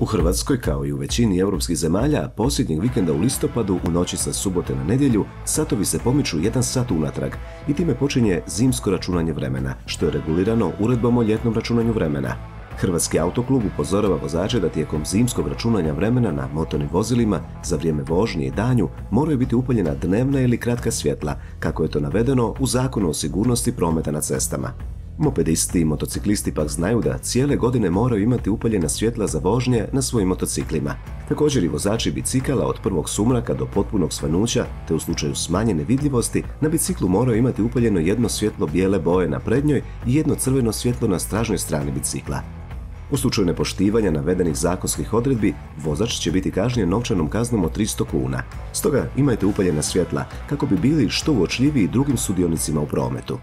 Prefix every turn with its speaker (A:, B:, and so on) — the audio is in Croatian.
A: U Hrvatskoj, kao i u većini europskih zemalja, posljednjeg vikenda u listopadu u noći sa subote na nedjelju satovi se pomiču jedan sat unatrag i time počinje zimsko računanje vremena, što je regulirano uredbom o ljetnom računanju vremena. Hrvatski autoklub upozorava vozače da tijekom zimskog računanja vremena na motornim vozilima za vrijeme vožnje i danju moraju biti upaljena dnevna ili kratka svjetla, kako je to navedeno u Zakonu o sigurnosti prometa na cestama. Mopedisti i motociklisti pak znaju da cijele godine moraju imati upaljena svjetla za vožnje na svojim motociklima. Također i vozači bicikala od prvog sumraka do potpunog svanuća, te u slučaju smanjene vidljivosti, na biciklu moraju imati upaljeno jedno svjetlo bijele boje na prednjoj i jedno crveno svjetlo na stražnoj strani bicikla. U slučaju nepoštivanja navedenih zakonskih odredbi, vozač će biti kažnjen novčanom kaznom od 300 kuna. Stoga imajte upaljena svjetla kako bi bili što uočljiviji drugim sudionicima u prometu.